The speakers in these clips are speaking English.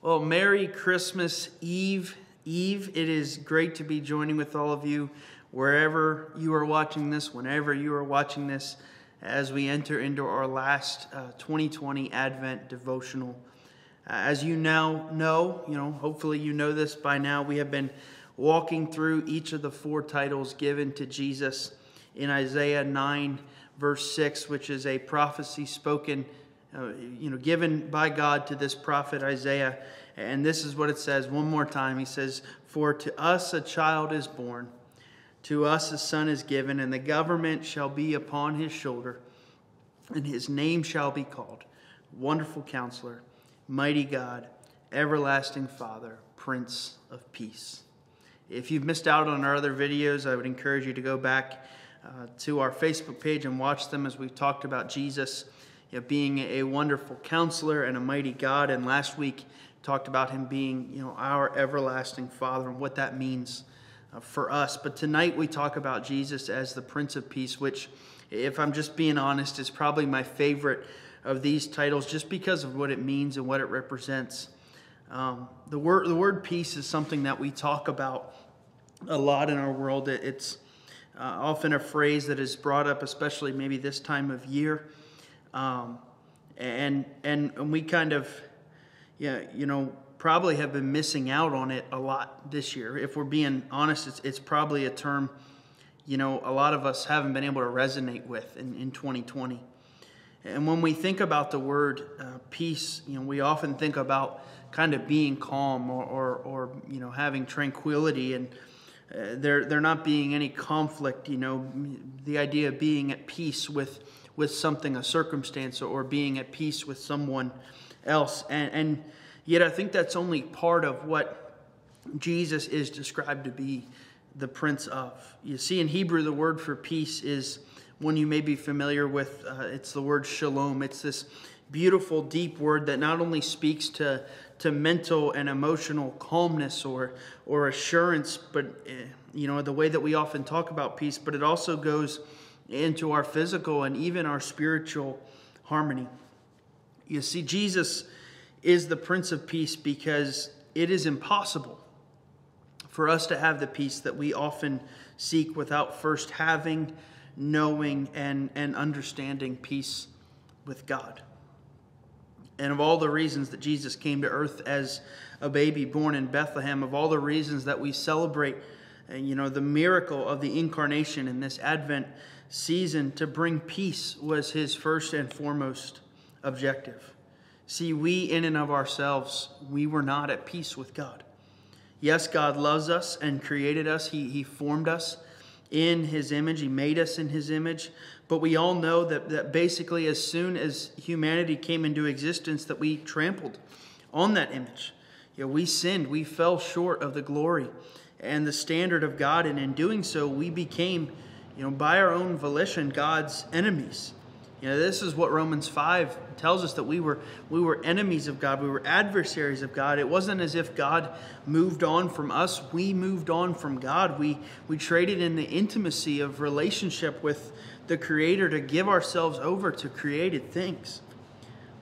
Well, Merry Christmas Eve. Eve, it is great to be joining with all of you wherever you are watching this, whenever you are watching this, as we enter into our last uh, 2020 Advent devotional. Uh, as you now know, you know, hopefully you know this by now, we have been walking through each of the four titles given to Jesus in Isaiah 9, verse 6, which is a prophecy spoken uh, you know, given by God to this prophet Isaiah. And this is what it says one more time. He says, For to us a child is born, to us a son is given, and the government shall be upon his shoulder, and his name shall be called Wonderful Counselor, Mighty God, Everlasting Father, Prince of Peace. If you've missed out on our other videos, I would encourage you to go back uh, to our Facebook page and watch them as we've talked about Jesus you know, being a wonderful counselor and a mighty God. And last week talked about him being, you know, our everlasting Father and what that means uh, for us. But tonight we talk about Jesus as the Prince of Peace, which, if I'm just being honest, is probably my favorite of these titles, just because of what it means and what it represents. Um, the word the word peace is something that we talk about a lot in our world. It's uh, often a phrase that is brought up, especially maybe this time of year. Um, and, and, and we kind of, yeah, you know, probably have been missing out on it a lot this year. If we're being honest, it's, it's probably a term, you know, a lot of us haven't been able to resonate with in, in 2020. And when we think about the word uh, peace, you know, we often think about kind of being calm or, or, or you know, having tranquility and uh, there, there not being any conflict, you know, the idea of being at peace with with something, a circumstance, or being at peace with someone else. And, and yet, I think that's only part of what Jesus is described to be the Prince of. You see, in Hebrew, the word for peace is one you may be familiar with. Uh, it's the word shalom. It's this beautiful, deep word that not only speaks to, to mental and emotional calmness or, or assurance, but, uh, you know, the way that we often talk about peace, but it also goes into our physical and even our spiritual harmony. You see, Jesus is the Prince of Peace because it is impossible for us to have the peace that we often seek without first having, knowing, and, and understanding peace with God. And of all the reasons that Jesus came to earth as a baby born in Bethlehem, of all the reasons that we celebrate, uh, you know, the miracle of the incarnation in this Advent season to bring peace was his first and foremost objective. See, we in and of ourselves, we were not at peace with God. Yes, God loves us and created us. He, he formed us in his image. He made us in his image. But we all know that, that basically as soon as humanity came into existence, that we trampled on that image. You know, we sinned. We fell short of the glory and the standard of God. And in doing so, we became you know, by our own volition, God's enemies. You know, this is what Romans 5 tells us that we were we were enemies of God, we were adversaries of God. It wasn't as if God moved on from us, we moved on from God. We we traded in the intimacy of relationship with the creator to give ourselves over to created things.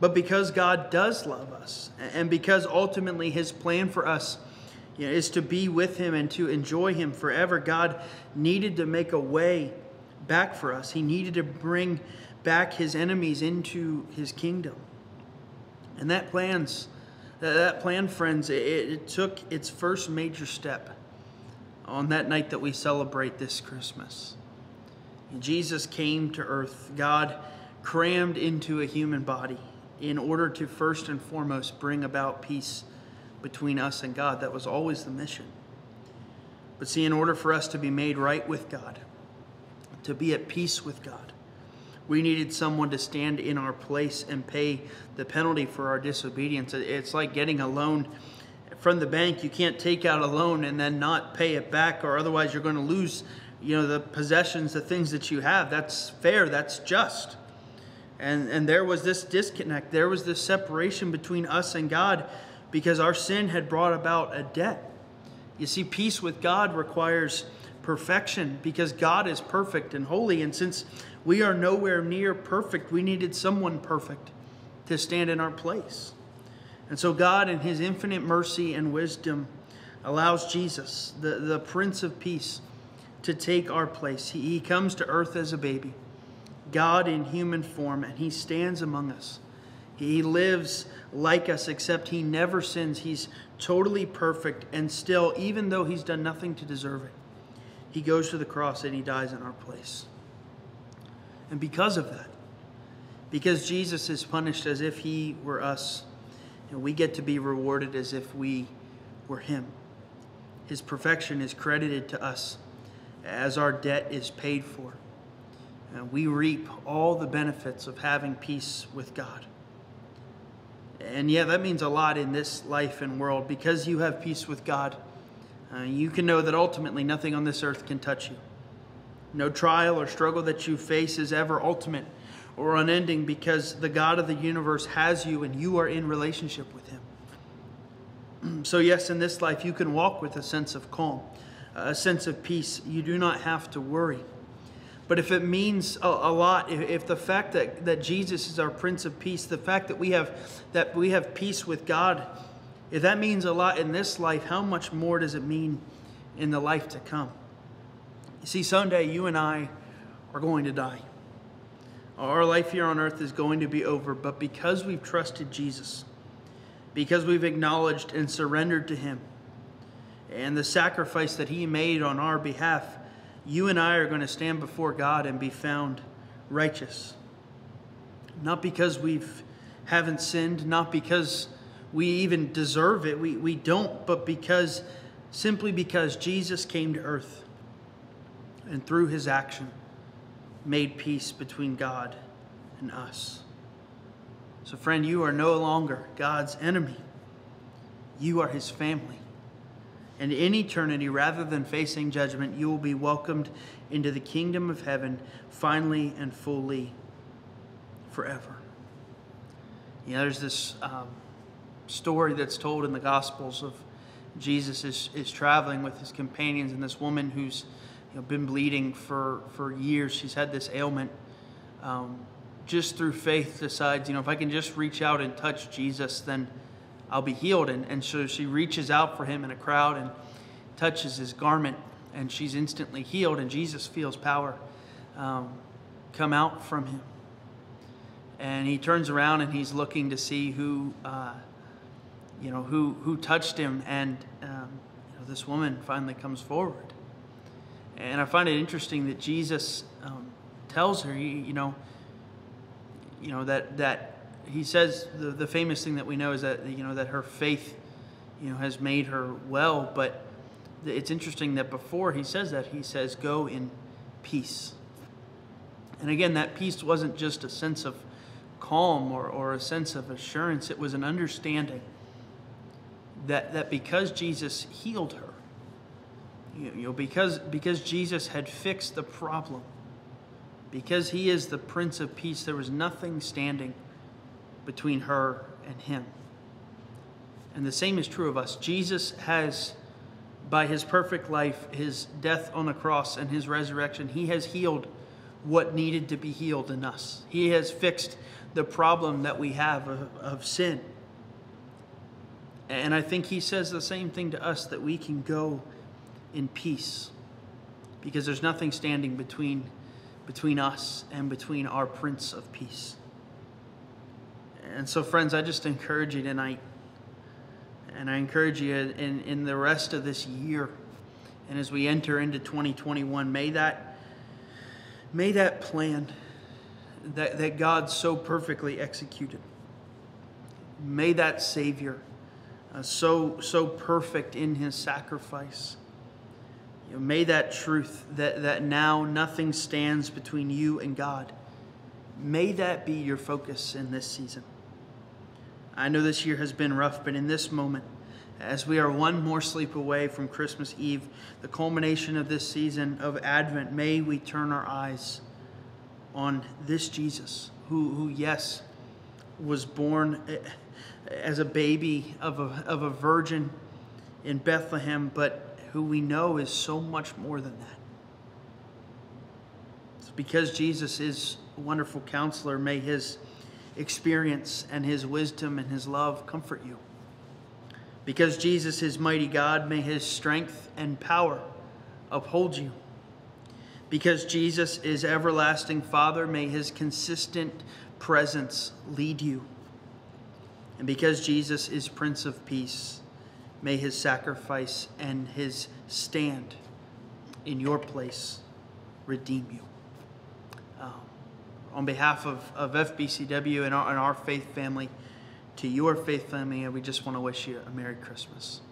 But because God does love us and because ultimately his plan for us you know, is to be with him and to enjoy him forever. God needed to make a way back for us. He needed to bring back his enemies into his kingdom. And that plans, that plan, friends, it, it took its first major step on that night that we celebrate this Christmas. Jesus came to earth. God crammed into a human body in order to first and foremost bring about peace between us and God. That was always the mission. But see, in order for us to be made right with God, to be at peace with God, we needed someone to stand in our place and pay the penalty for our disobedience. It's like getting a loan from the bank. You can't take out a loan and then not pay it back, or otherwise you're going to lose, you know, the possessions, the things that you have. That's fair. That's just. And and there was this disconnect. There was this separation between us and God because our sin had brought about a debt. You see, peace with God requires perfection because God is perfect and holy. And since we are nowhere near perfect, we needed someone perfect to stand in our place. And so, God, in His infinite mercy and wisdom, allows Jesus, the, the Prince of Peace, to take our place. He, he comes to earth as a baby, God in human form, and He stands among us. He lives like us, except He never sins. He's totally perfect, and still, even though He's done nothing to deserve it, He goes to the cross and He dies in our place. And because of that, because Jesus is punished as if He were us, and we get to be rewarded as if we were Him. His perfection is credited to us as our debt is paid for. And we reap all the benefits of having peace with God. And yeah, that means a lot in this life and world. Because you have peace with God, uh, you can know that ultimately nothing on this earth can touch you. No trial or struggle that you face is ever ultimate or unending because the God of the universe has you and you are in relationship with Him. so, yes, in this life, you can walk with a sense of calm, a sense of peace. You do not have to worry. But if it means a, a lot, if, if, the fact that, that Jesus is our Prince of Peace, the fact that we have that we have peace with God, if that means a lot in this life, how much more does it mean in the life to come? You see, someday you and I are going to die. Our life here on earth is going to be over, but because we've trusted Jesus, because we've acknowledged and surrendered to Him, and the sacrifice that He made on our behalf, you and I are going to stand before God and be found righteous. Not because we've haven't sinned, not because we even deserve it. We, we don't, but because simply because Jesus came to earth and through his action made peace between God and us. So, friend, you are no longer God's enemy, you are his family. And in eternity, rather than facing judgment, you will be welcomed into the kingdom of heaven finally and fully forever. You know, there's this um, story that's told in the Gospels of Jesus is, is traveling with his companions and this woman who's know, been bleeding for, for years. She's had this ailment. Um, just through faith, decides, you know, if I can just reach out and touch Jesus, then I'll be healed. And, and so she reaches out for him in a crowd and touches his garment, and she's instantly healed. And Jesus feels power um, come out from him. And he turns around and he's looking to see who, uh, you know, who, who touched him. And um, you know, this woman finally comes forward. And I find it interesting that Jesus um, tells her, you, you, know, you know that that he says the, the famous thing that we know is that you know that her faith, you know, has made her well. But it's interesting that before he says that, he says, "Go in peace." And again, that peace wasn't just a sense of calm or, or a sense of assurance; it was an understanding that that because Jesus healed her you know, because, because Jesus had fixed the problem, because he is the Prince of Peace, there was nothing standing between her and him. And the same is true of us. Jesus has, by his perfect life, his death on the cross, and his resurrection, he has healed what needed to be healed in us. He has fixed the problem that we have of, of sin. And I think he says the same thing to us that we can go in peace because there's nothing standing between, between us and between our Prince of Peace. And so, friends, I just encourage you tonight, and I encourage you in, in the rest of this year, and as we enter into 2021, may that, may that plan that, that God so perfectly executed, may that Savior, uh, so, so perfect in his sacrifice, you know, may that truth that, that now nothing stands between you and God, may that be your focus in this season. I know this year has been rough, but in this moment, as we are one more sleep away from Christmas Eve, the culmination of this season of Advent, may we turn our eyes on this Jesus, who, who yes, was born eh, as a baby of a, of a virgin in Bethlehem, but who we know is so much more than that. It's because Jesus is a wonderful counselor. May his experience and his wisdom and his love comfort you. Because Jesus is mighty God, may his strength and power uphold you. Because Jesus is everlasting Father, may his consistent presence lead you. And because Jesus is Prince of Peace, may his sacrifice and his stand in your place redeem you. Um, on behalf of, of FBCW and our, and our faith family, to your faith family, we just want to wish you a Merry Christmas.